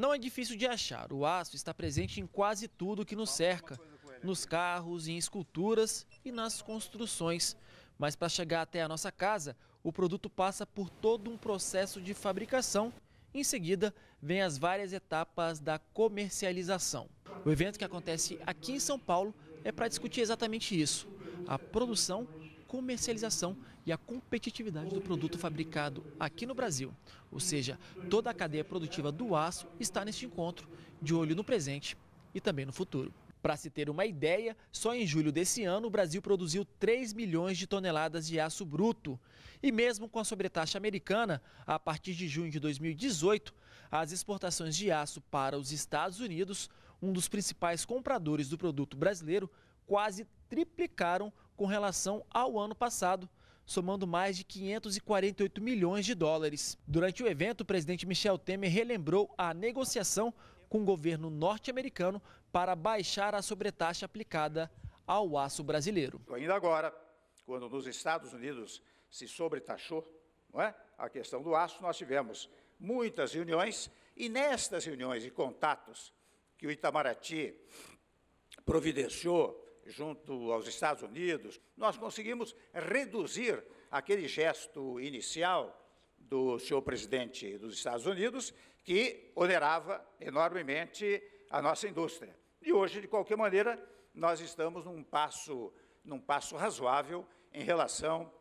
Não é difícil de achar, o aço está presente em quase tudo que nos cerca, nos carros, em esculturas e nas construções. Mas para chegar até a nossa casa, o produto passa por todo um processo de fabricação. Em seguida, vem as várias etapas da comercialização. O evento que acontece aqui em São Paulo é para discutir exatamente isso: a produção, comercialização e a competitividade do produto fabricado aqui no Brasil. Ou seja, toda a cadeia produtiva do aço está neste encontro, de olho no presente e também no futuro. Para se ter uma ideia, só em julho desse ano o Brasil produziu 3 milhões de toneladas de aço bruto. E mesmo com a sobretaxa americana, a partir de junho de 2018, as exportações de aço para os Estados Unidos, um dos principais compradores do produto brasileiro, quase triplicaram com relação ao ano passado, somando mais de 548 milhões de dólares. Durante o evento, o presidente Michel Temer relembrou a negociação com o governo norte-americano para baixar a sobretaxa aplicada ao aço brasileiro. Ainda agora, quando nos Estados Unidos se sobretaxou é? a questão do aço, nós tivemos muitas reuniões e nestas reuniões e contatos que o Itamaraty providenciou junto aos Estados Unidos, nós conseguimos reduzir aquele gesto inicial do senhor presidente dos Estados Unidos, que onerava enormemente a nossa indústria. E hoje, de qualquer maneira, nós estamos num passo, num passo razoável em relação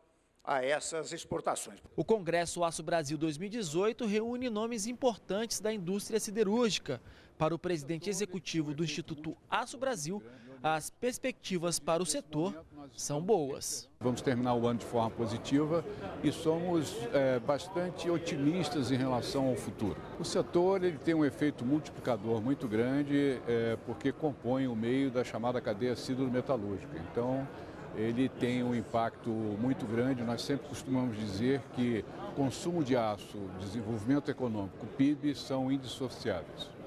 a essas exportações. O Congresso Aço Brasil 2018 reúne nomes importantes da indústria siderúrgica. Para o presidente executivo do Instituto Aço Brasil, as perspectivas para o setor são boas. Vamos terminar o ano de forma positiva e somos é, bastante otimistas em relação ao futuro. O setor ele tem um efeito multiplicador muito grande é, porque compõe o meio da chamada cadeia sidro-metalúrgica. Então, ele tem um impacto muito grande. Nós sempre costumamos dizer que consumo de aço, desenvolvimento econômico, PIB são indissociáveis.